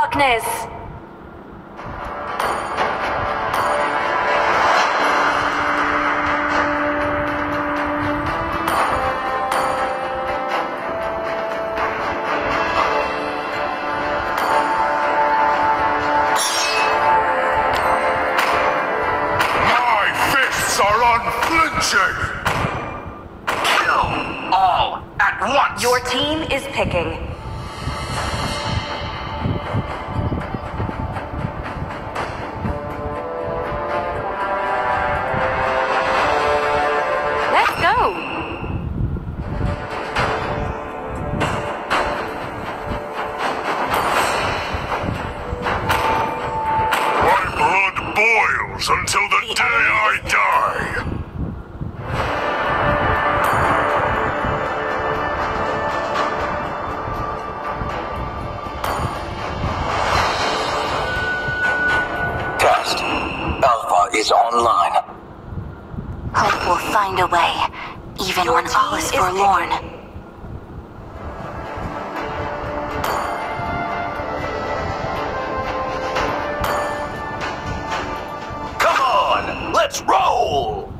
once! Your team is picking. Hope will find a way, even Your when all is is forlorn. picking. Come on! Let's roll!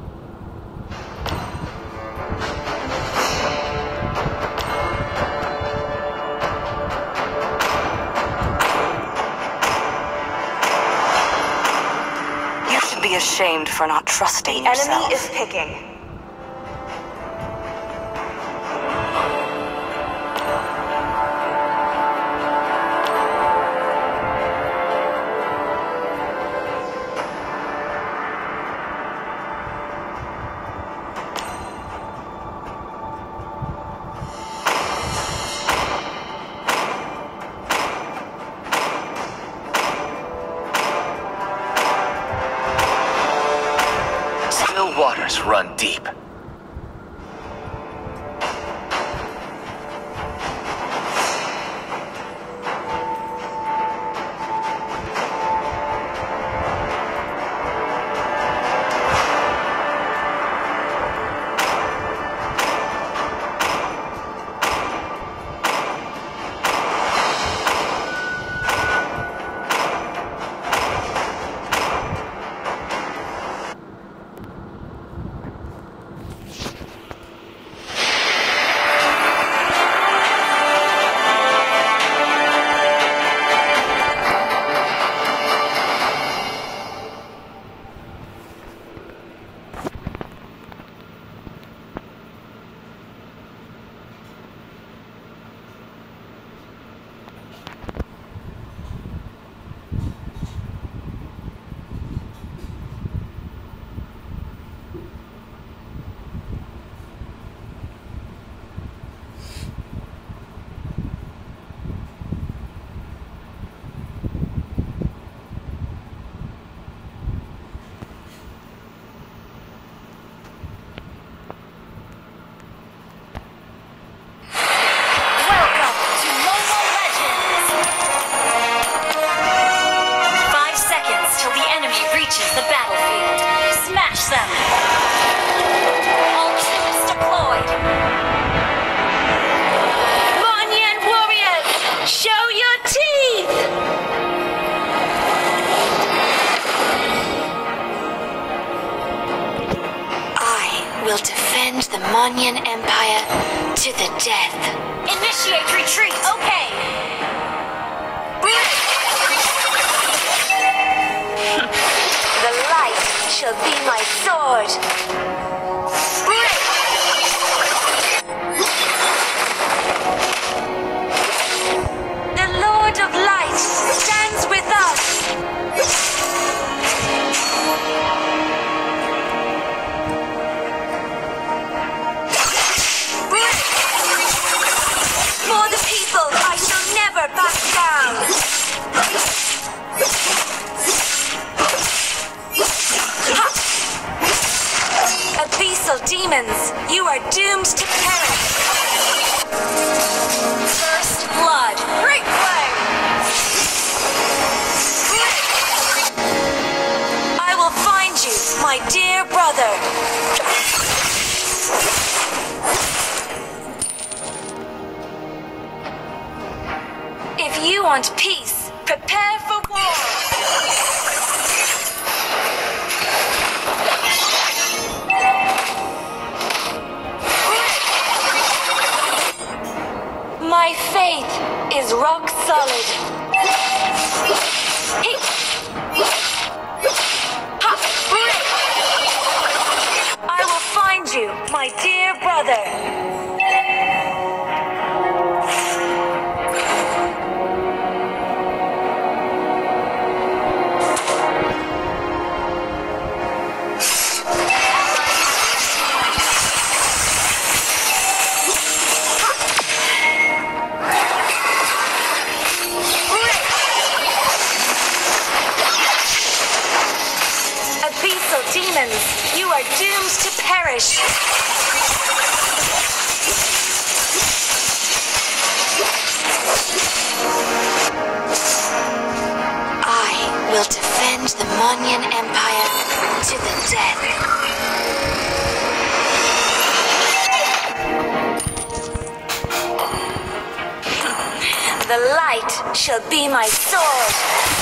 Be ashamed for not trusting yourself. enemy is picking. Run deep. The battlefield. Smash them! All troops deployed! Moniyan warriors, show your teeth! I will defend the Moniyan Empire to the death. Initiate retreat! Okay! Shall be my sword! You are doomed to perish. First blood. Great play. I will find you, my dear brother. If you want peace, My faith is rock solid. I will find you, my dear brother. flourish. I will defend the Moniyan Empire to the death. The light shall be my sword.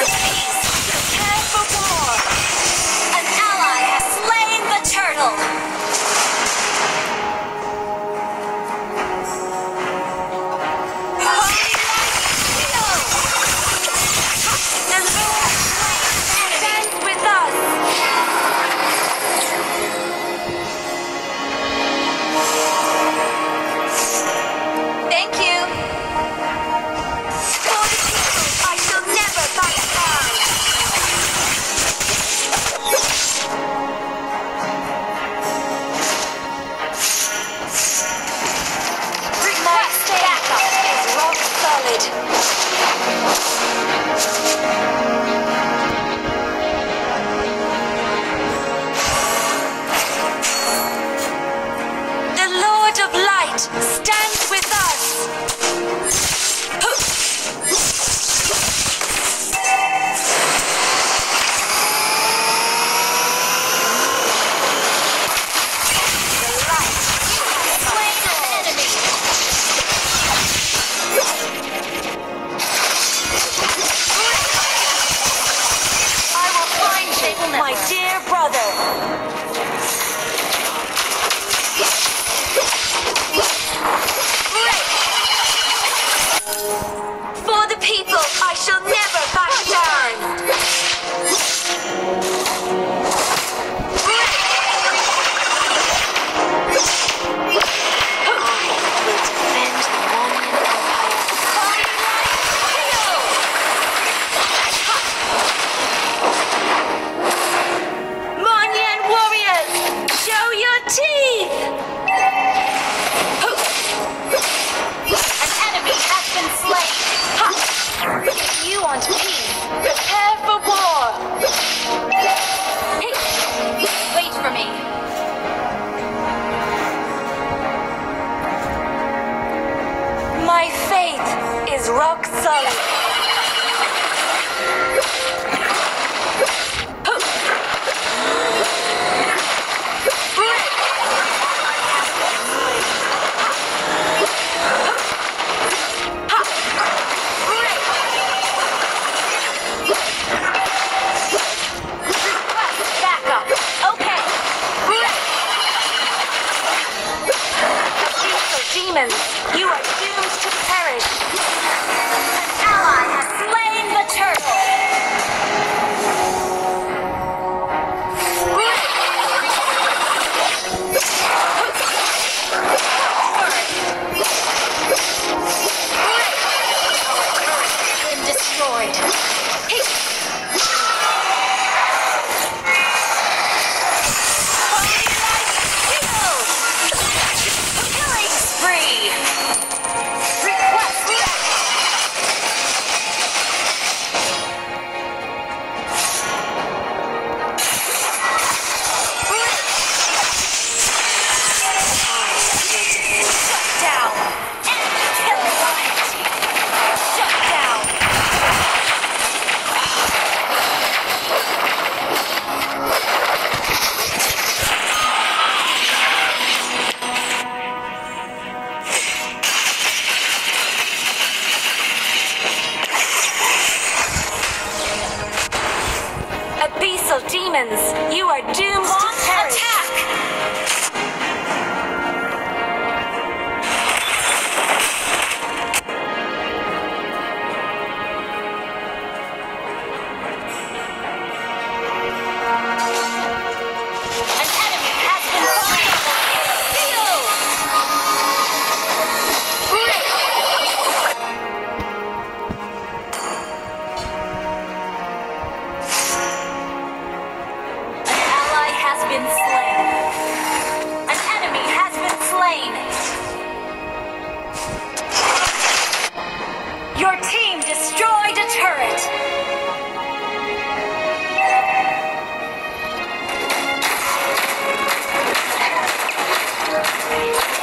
North. 七 You are doomed to perish. An ally has slain the turtle. been slain. An enemy has been slain. Your team destroyed a turret.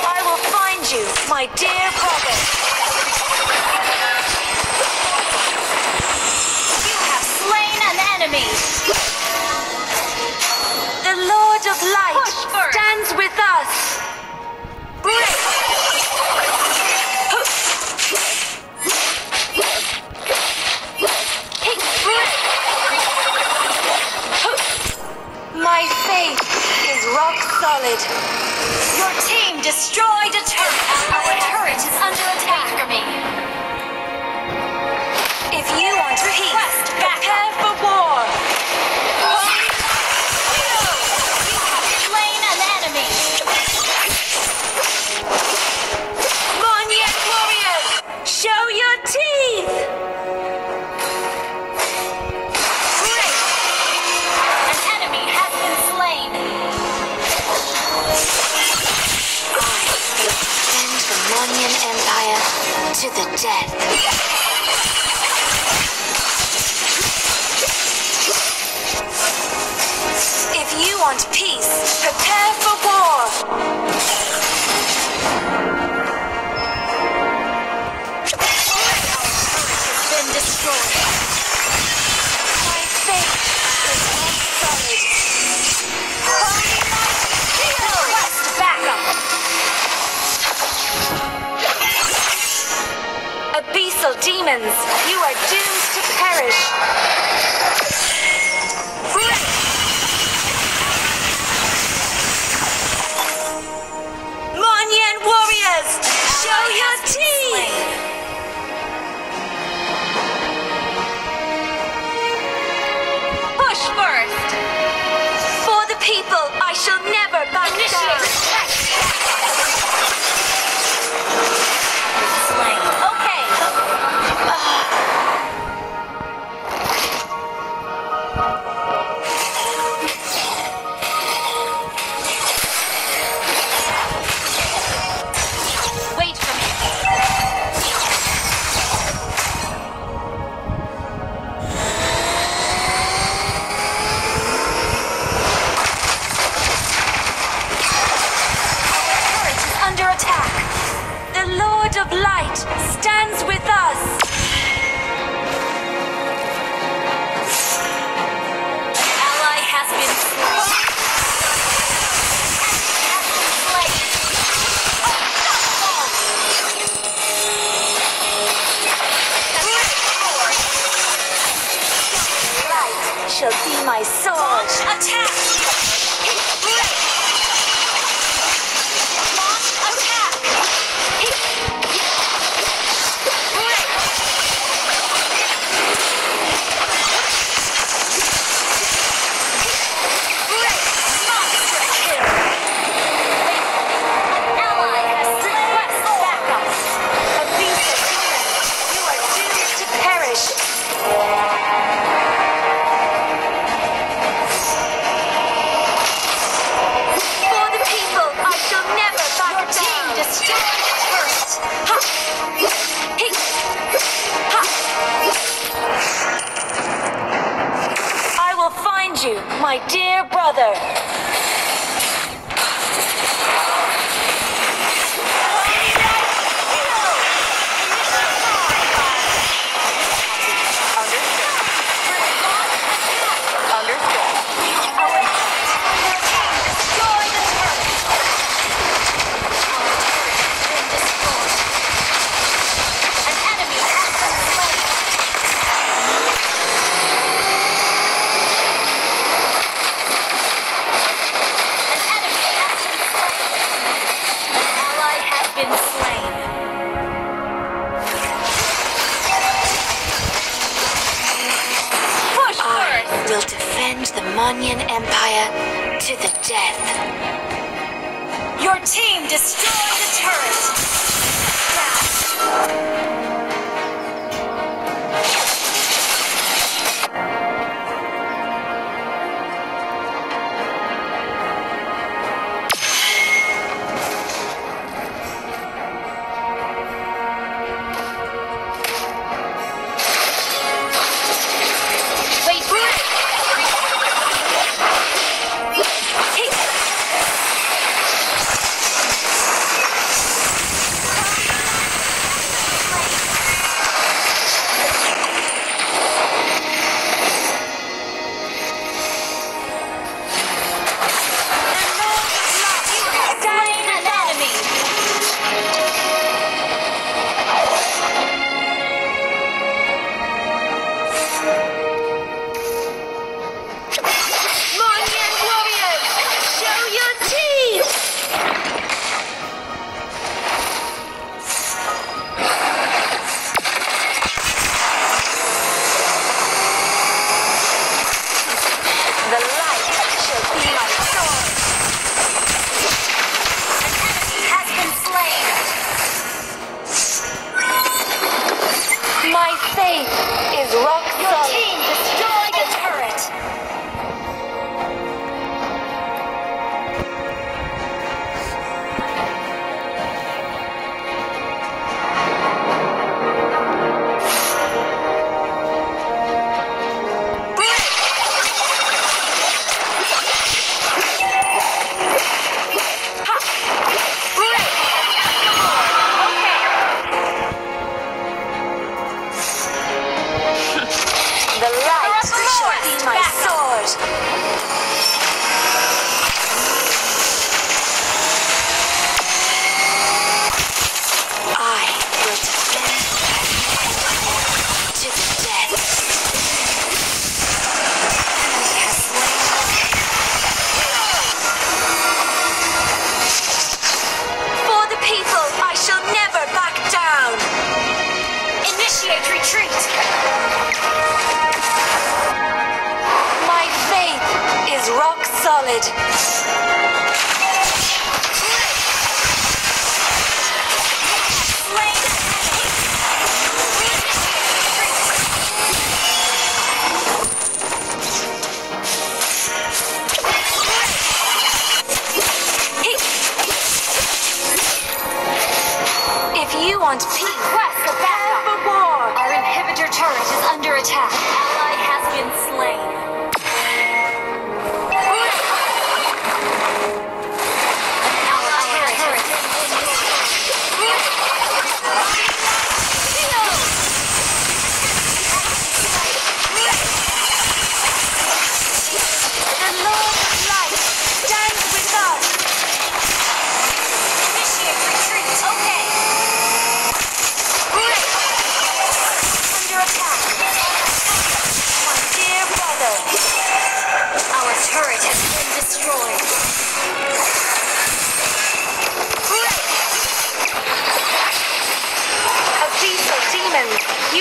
I will find you, my dear brother. me light stands with us. My faith is rock solid. Your team destroyed a turret. Our turret is under attack. If you want peace, death.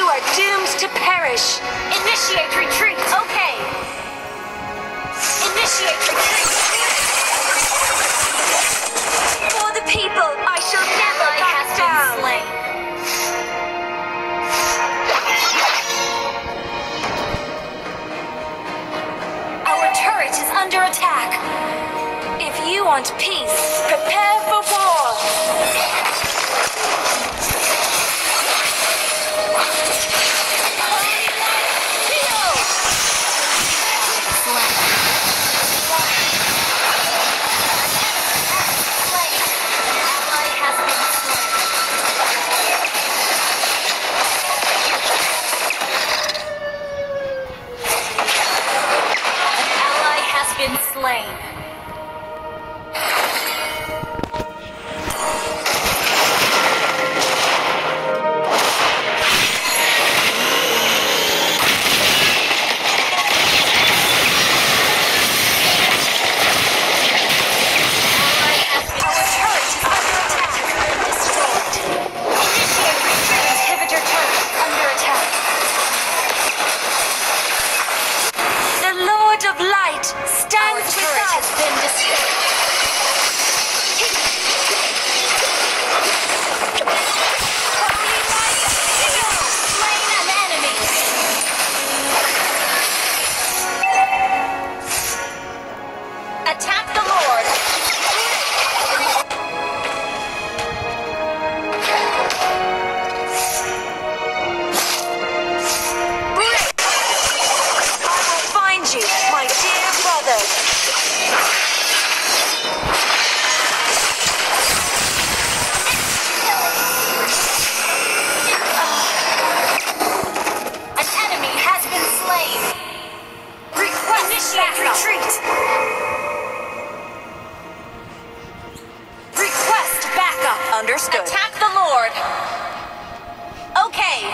are doomed to perish. Initiate retreat, okay. Initiate retreat. For the people, I shall never I back down. Slain. Our turret is under attack. If you want peace, prepare for war. Understood. Attack the Lord. Okay.